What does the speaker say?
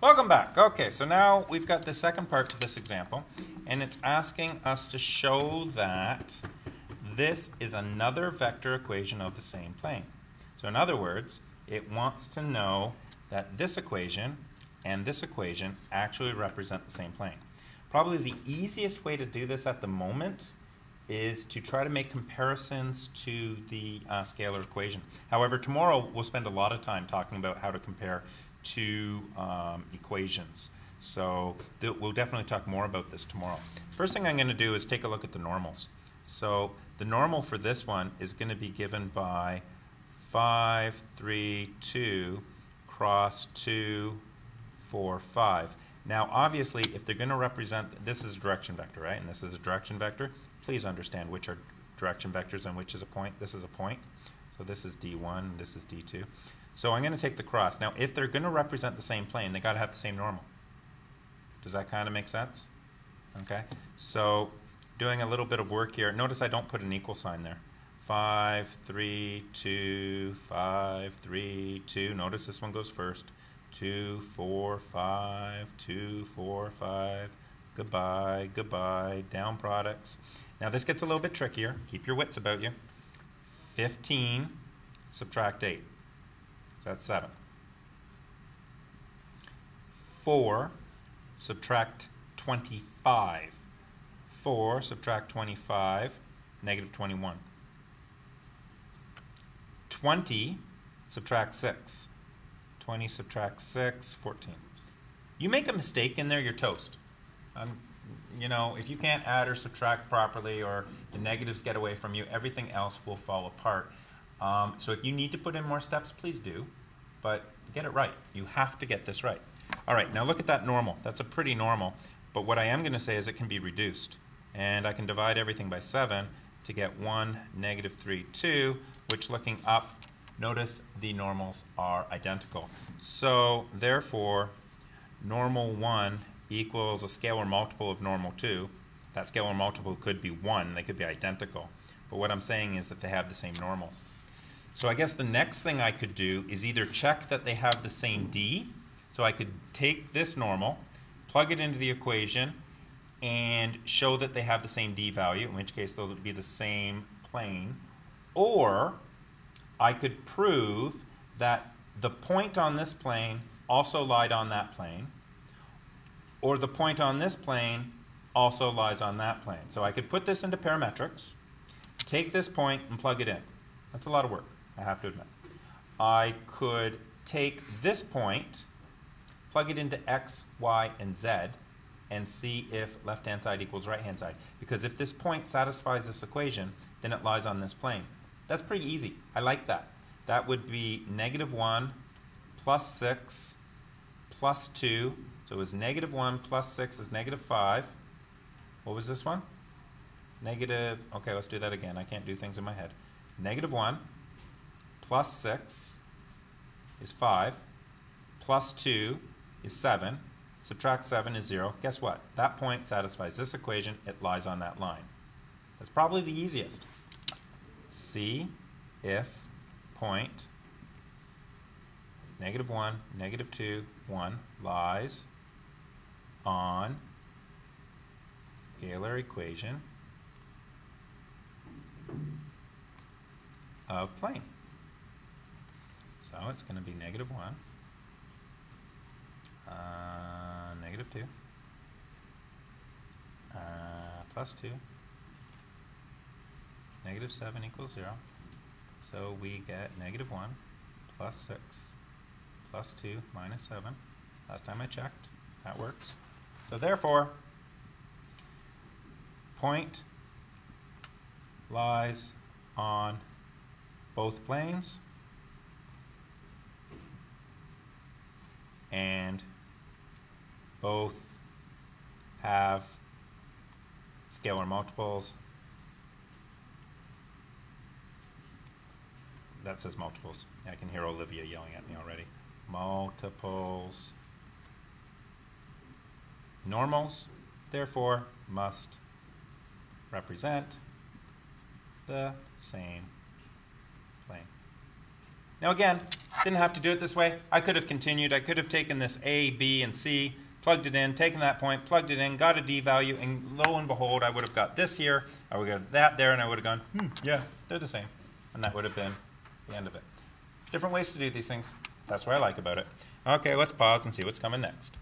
Welcome back. Okay, so now we've got the second part to this example, and it's asking us to show that this is another vector equation of the same plane. So in other words, it wants to know that this equation and this equation actually represent the same plane. Probably the easiest way to do this at the moment is to try to make comparisons to the uh, scalar equation. However, tomorrow we'll spend a lot of time talking about how to compare two um, equations. So we'll definitely talk more about this tomorrow. First thing I'm going to do is take a look at the normals. So the normal for this one is going to be given by 5, 3, 2 cross 2, 4, 5. Now obviously if they're going to represent, this is a direction vector, right? And this is a direction vector. Please understand which are direction vectors and which is a point. This is a point. So this is D1, this is D2. So I'm going to take the cross. Now, if they're going to represent the same plane, they got to have the same normal. Does that kind of make sense? Okay. So doing a little bit of work here. Notice I don't put an equal sign there. 5, 3, 2, 5, 3, 2. Notice this one goes first. 2, 4, 5, 2, 4, 5. Goodbye, goodbye. Down products. Now this gets a little bit trickier. Keep your wits about you. 15, subtract 8. That's 7. 4, subtract 25. 4, subtract 25, negative 21. 20, subtract 6. 20, subtract 6, 14. You make a mistake in there, you're toast. Um, you know, if you can't add or subtract properly or the negatives get away from you, everything else will fall apart. Um, so if you need to put in more steps, please do, but get it right. You have to get this right. All right, now look at that normal. That's a pretty normal, but what I am going to say is it can be reduced. And I can divide everything by 7 to get 1, negative 3, 2, which looking up, notice the normals are identical. So therefore, normal 1 equals a scalar multiple of normal 2. That scalar multiple could be 1. They could be identical. But what I'm saying is that they have the same normals. So I guess the next thing I could do is either check that they have the same d, so I could take this normal, plug it into the equation, and show that they have the same d value, in which case those would be the same plane, or I could prove that the point on this plane also lied on that plane, or the point on this plane also lies on that plane. So I could put this into parametrics, take this point and plug it in. That's a lot of work. I have to admit. I could take this point, plug it into x, y, and z, and see if left-hand side equals right-hand side. Because if this point satisfies this equation, then it lies on this plane. That's pretty easy. I like that. That would be negative 1 plus 6 plus 2. So it was negative 1 plus 6 is negative 5. What was this one? Negative, okay, let's do that again. I can't do things in my head. Negative 1 plus 6 is 5, plus 2 is 7, subtract 7 is 0. Guess what? That point satisfies this equation. It lies on that line. That's probably the easiest. See if point negative 1, negative 2, 1 lies on scalar equation of plane. So it's going to be negative 1, uh, negative 2, uh, plus 2, negative 7 equals 0. So we get negative 1 plus 6 plus 2 minus 7. Last time I checked, that works. So therefore, point lies on both planes and both have scalar multiples. That says multiples. I can hear Olivia yelling at me already. Multiples. Normals, therefore, must represent the same plane. Now again, didn't have to do it this way. I could have continued. I could have taken this A, B, and C, plugged it in, taken that point, plugged it in, got a D value, and lo and behold, I would have got this here, I would have got that there, and I would have gone, hmm, yeah, they're the same. And that would have been the end of it. Different ways to do these things. That's what I like about it. Okay, let's pause and see what's coming next.